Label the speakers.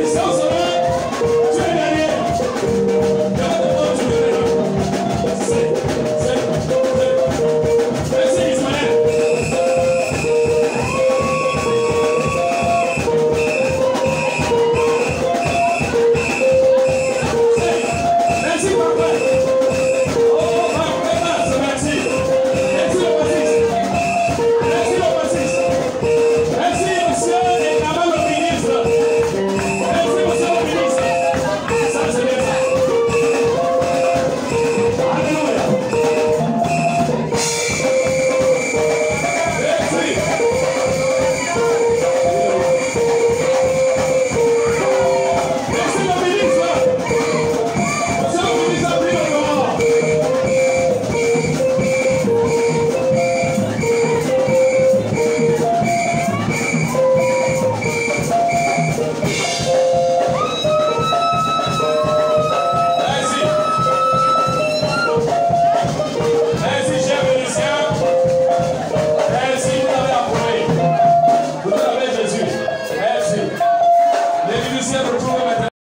Speaker 1: Então, Senhor. Música